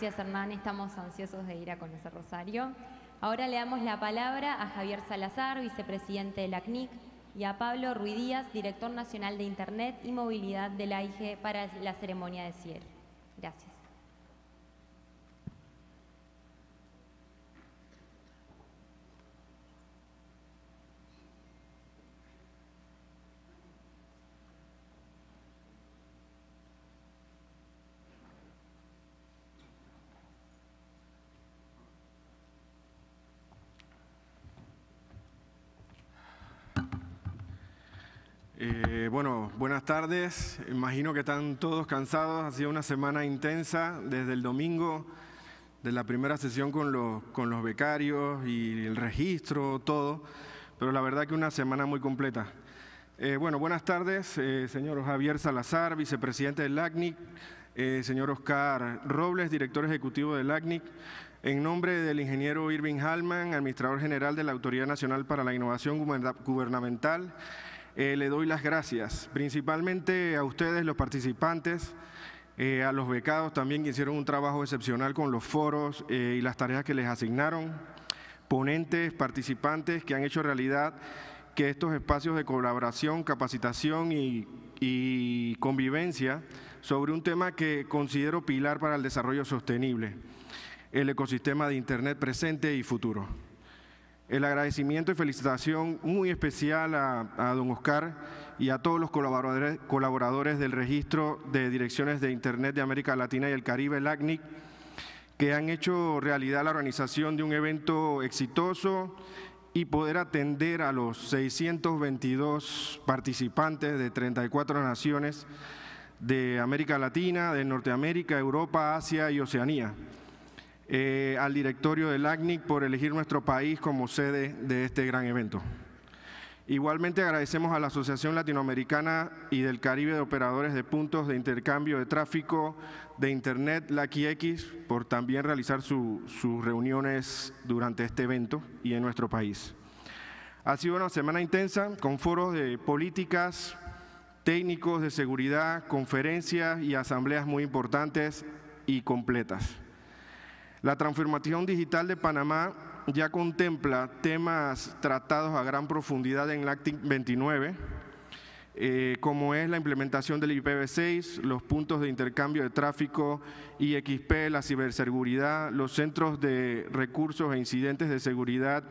Gracias Hernán, estamos ansiosos de ir a conocer Rosario. Ahora le damos la palabra a Javier Salazar, vicepresidente de la CNIC, y a Pablo Ruidíaz, director nacional de Internet y Movilidad de la AIGE para la ceremonia de cierre. Gracias. Eh, bueno, buenas tardes. Imagino que están todos cansados. Ha sido una semana intensa desde el domingo, de la primera sesión con los, con los becarios y el registro, todo. Pero la verdad que una semana muy completa. Eh, bueno, buenas tardes, eh, señor Javier Salazar, vicepresidente del ACNIC, señor Oscar Robles, director ejecutivo del ACNIC. En nombre del ingeniero Irving Hallman, administrador general de la Autoridad Nacional para la Innovación Gubernamental, eh, le doy las gracias, principalmente a ustedes, los participantes, eh, a los becados también que hicieron un trabajo excepcional con los foros eh, y las tareas que les asignaron, ponentes, participantes que han hecho realidad que estos espacios de colaboración, capacitación y, y convivencia sobre un tema que considero pilar para el desarrollo sostenible, el ecosistema de Internet presente y futuro. El agradecimiento y felicitación muy especial a, don Oscar y a todos los colaboradores, colaboradores, del registro de direcciones de Internet de América Latina y el Caribe, el ACNIC, que han hecho realidad la organización de un evento exitoso y poder atender a los 622 participantes de 34 naciones de América Latina, de Norteamérica, Europa, Asia y Oceanía. Eh, al directorio del ACNIC por elegir nuestro país como sede de este gran evento. Igualmente agradecemos a la Asociación Latinoamericana y del Caribe de Operadores de Puntos de Intercambio de Tráfico de Internet, LACIX, por también realizar sus reuniones durante este evento y en nuestro país. Ha sido una semana intensa con foros de políticas, técnicos de seguridad, conferencias y asambleas muy importantes y completas. La transformación digital de Panamá ya contempla temas tratados a gran profundidad en LACTIC 29, eh, como es la implementación del IPv6, los puntos de intercambio de tráfico, IXP, la ciberseguridad, los centros de recursos e incidentes de seguridad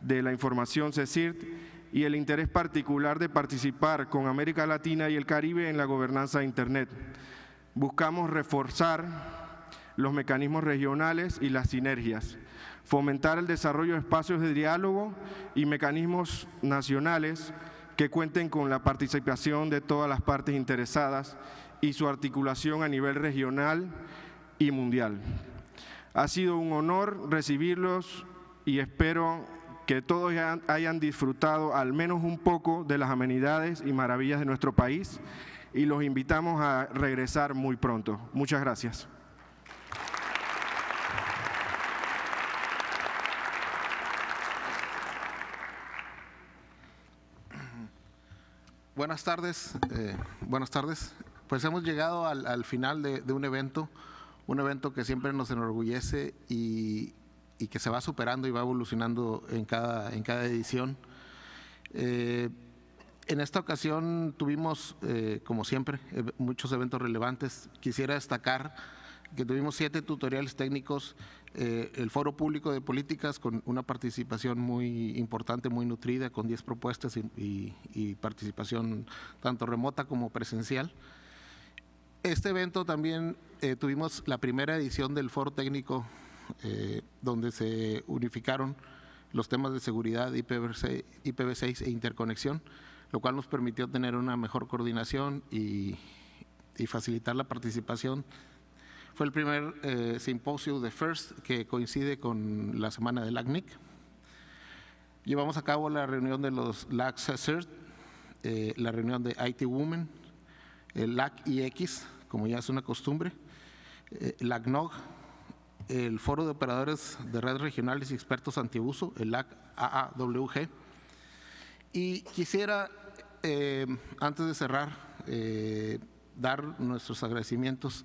de la información CECIRT y el interés particular de participar con América Latina y el Caribe en la gobernanza de Internet. Buscamos reforzar los mecanismos regionales y las sinergias, fomentar el desarrollo de espacios de diálogo y mecanismos nacionales que cuenten con la participación de todas las partes interesadas y su articulación a nivel regional y mundial. Ha sido un honor recibirlos y espero que todos hayan disfrutado al menos un poco de las amenidades y maravillas de nuestro país y los invitamos a regresar muy pronto. Muchas gracias. Buenas tardes, eh, buenas tardes. Pues hemos llegado al, final de, un evento, un evento que siempre nos enorgullece y, que se va superando y va evolucionando en cada, en cada edición. Eh, en esta ocasión tuvimos, eh, como siempre, muchos eventos relevantes. Quisiera destacar que tuvimos siete tutoriales técnicos eh, el Foro Público de Políticas con una participación muy importante, muy nutrida, con 10 propuestas y, participación tanto remota como presencial. Este evento también eh, tuvimos la primera edición del Foro Técnico eh, donde se unificaron los temas de seguridad, IPv6, IPv6 e interconexión, lo cual nos permitió tener una mejor coordinación y, y facilitar la participación fue el primer eh, simposio de FIRST que coincide con la semana del ACNIC. Llevamos a cabo la reunión de los LAC CERT, eh, la reunión de IT Women, el LAC IX, como ya es una costumbre, eh, LACNOG, el Foro de Operadores de Redes Regionales y Expertos Antiabuso, el LAC AAWG. Y quisiera, eh, antes de cerrar, dar nuestros agradecimientos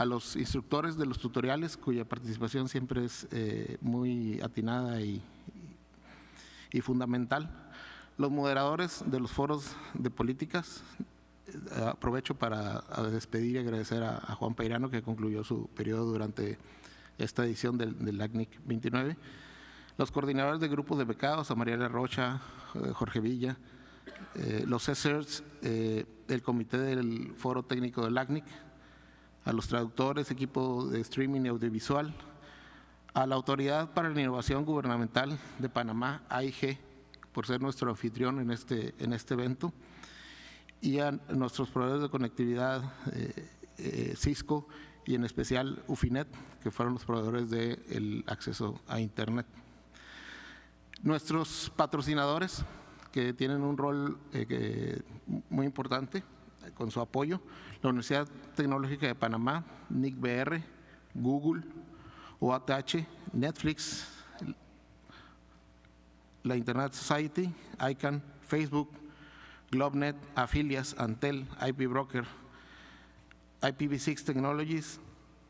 a los instructores de los tutoriales, cuya participación siempre es eh, muy atinada y, y fundamental, los moderadores de los foros de políticas, eh, aprovecho para despedir y agradecer a, Juan Peirano que concluyó su periodo durante esta edición del, del ACNIC 29, los coordinadores de grupos de becados, a Mariela Rocha, eh, Jorge Villa, eh, los CERTs, el comité del foro técnico del ACNIC, a los traductores, equipo de streaming y audiovisual, a la Autoridad para la Innovación Gubernamental de Panamá, AIG, por ser nuestro anfitrión en este, en este evento, y a nuestros proveedores de conectividad eh, eh, Cisco y en especial Ufinet, que fueron los proveedores del acceso a Internet. Nuestros patrocinadores, que tienen un rol eh, muy importante con su apoyo, la Universidad Tecnológica de Panamá, NICBR, Google, OATH, Netflix, la Internet Society, ICANN, Facebook, GlobeNet, Affilias, Antel, IP Broker, IPv6 Technologies,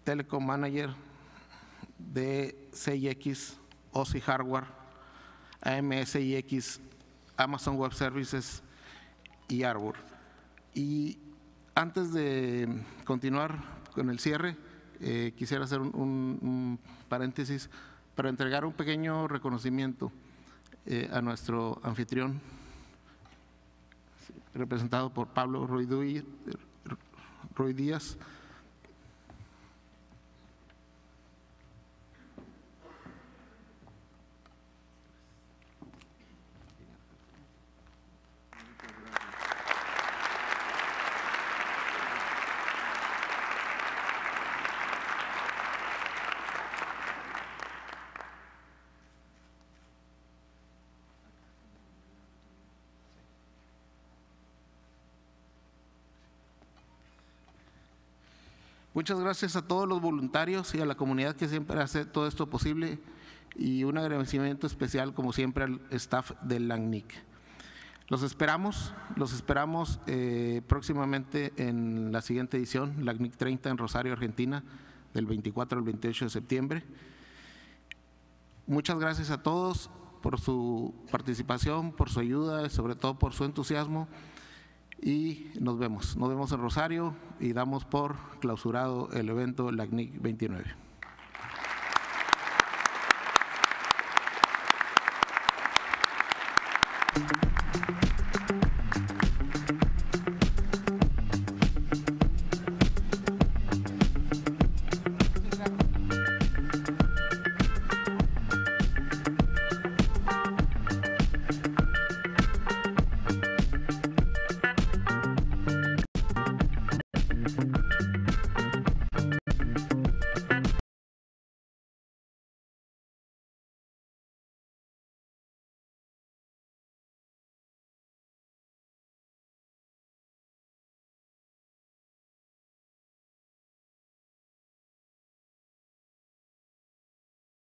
Telecom Manager, DCIX, OSI Hardware, AMSIX, Amazon Web Services y Arbor. Y antes de continuar con el cierre, eh, quisiera hacer un, paréntesis para entregar un pequeño reconocimiento eh, a nuestro anfitrión, representado por Pablo Ruiz Díaz. Muchas gracias a todos los voluntarios y a la comunidad que siempre hace todo esto posible y un agradecimiento especial como siempre al staff del LANIC. Los esperamos, los esperamos eh, próximamente en la siguiente edición, LACNIC 30 en Rosario, Argentina, del 24 al 28 de septiembre. Muchas gracias a todos por su participación, por su ayuda, sobre todo por su entusiasmo y nos vemos. Nos vemos en Rosario y damos por clausurado el evento LACNIC 29.